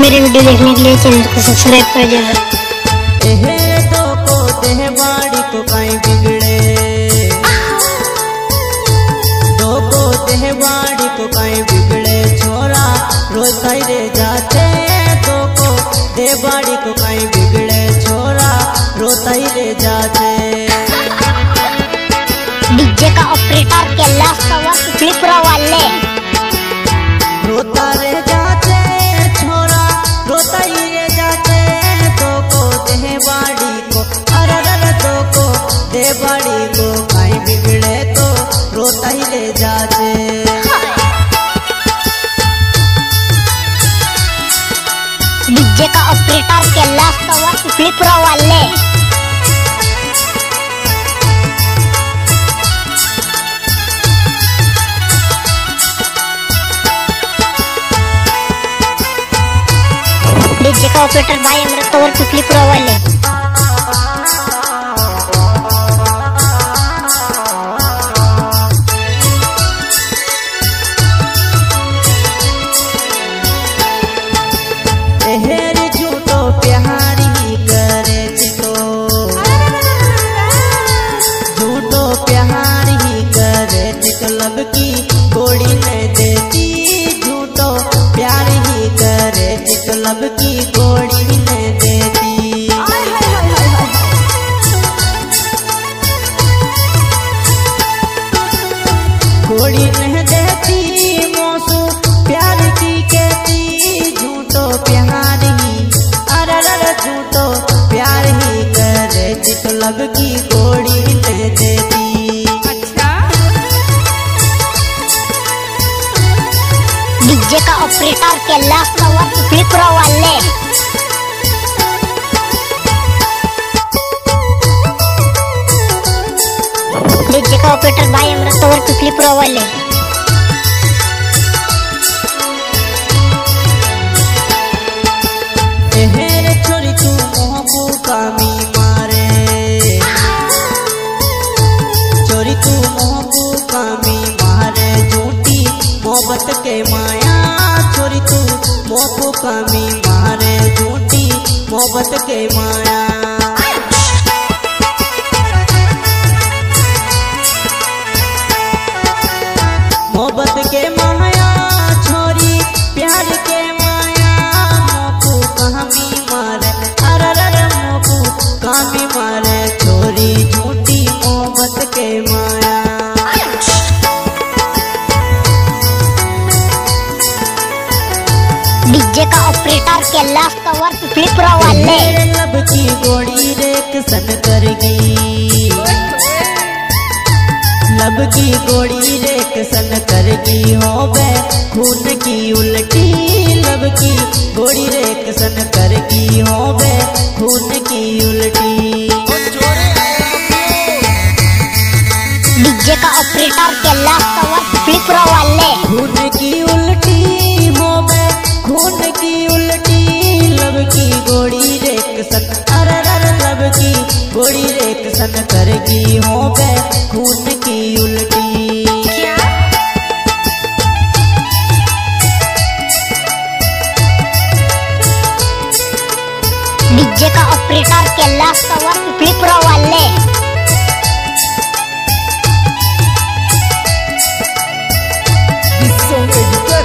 मेरे वीडियो देखने के लिए चैनल को सब्सक्राइब कर देना। एहे तो को को बिगड़े को को छोरा रोज खाई रे जाते दो को देह बाड़ी को काई बिगड़े छोरा रोताई रे जाते डीजे का ऑपरेटर फ्लिपरा वाले ऑपरेटर भाई अमृत कवर फ्लिपरा वाले तो की गोड़ी देती, झूठो प्यार ही करे लब की चितलब की गोड़ी नहीं देती। डीजे का ऑपरेटर कैलाश कवर फ्लिपरा वाले। डीजे का ऑपरेटर भाई अमृत कवर फ्लिपरा वाले। मोहब्बत के माया का ऑपरेटर के कैलाश कवर फ्लिपरा वाले लब की गोड़ी रेक सन कर गई लब की गोड़ी रेक सन कर गई हो बे खून की उल्टी लब की गोड़ी रेक सन कर गई हो। बे खून की उल्टी डीजे का ऑपरेटर के कैलाश कवर फ्लिपरा वाले सन। अरे अरे लब की गोड़ी रेक सन कर गई हो बे खून की उल्टी। डीजे का ऑपरेटर कैलाश वाले। सॉन्ग एडिटर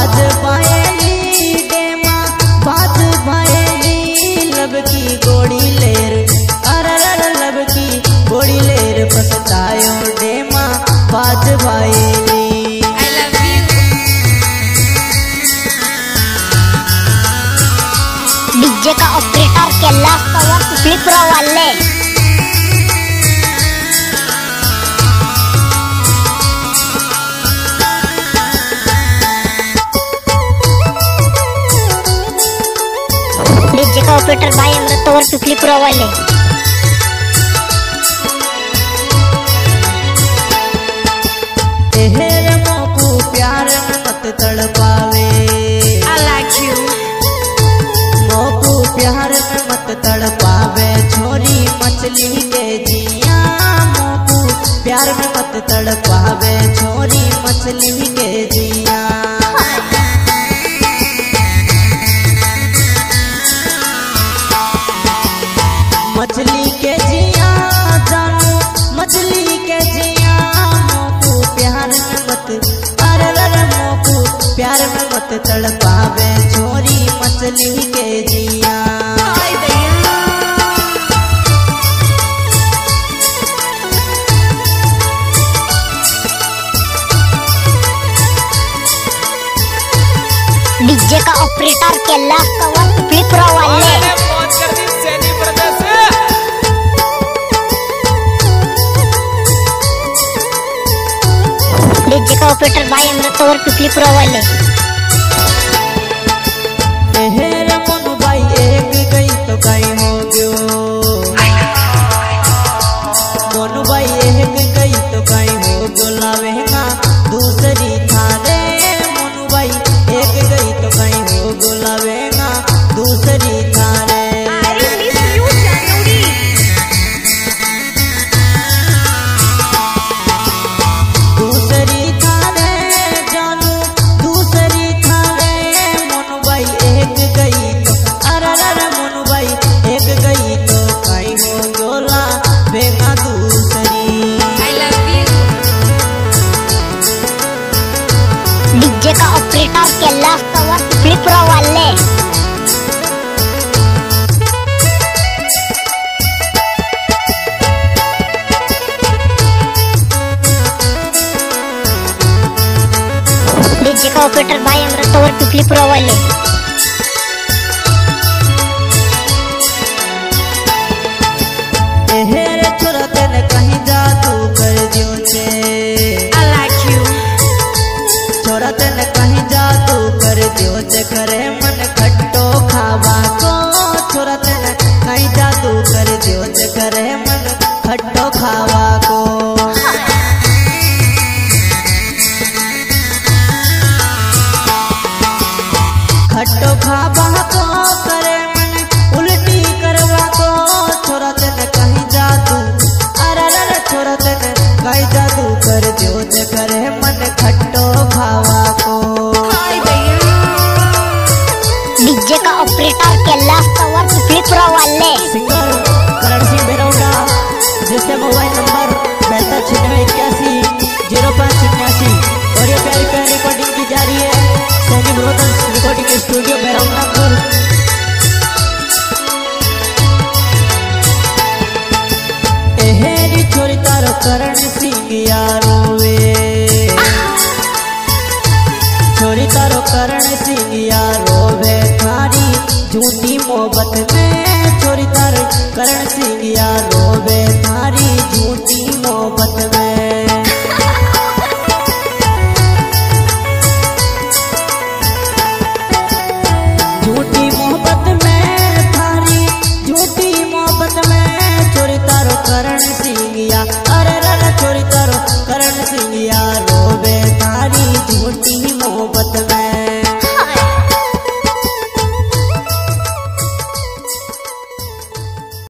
बाज पायली डेमा बाज पायली लब की गोड़ी लेर। अरे अरे लब की गोड़ी लेर पछतायो डेमा बाज पायली डीजे का ऑपरेटर कैलाश कवर फ्लिपरा वाले डीजे का ऑपरेटर भाई अमृत तोवर पिपलीपुरा वाले प्यार मत प्यार मत तड़पावे छोरी मछली के जिया मत तड़पावे छोरी मछली के जिया मत तड़पावे छोरी मछली के जिया। डीजे का ऑपरेटर के लाख कवर फ्लिपरो डीजे का ऑपरेटर भाई अमृत और पिपली प्रो वाले। तो तो दूसरी थारे दूसरी थारे दूसरी थारे गई तो गई तो कहीं हो गुलाबे के लव если.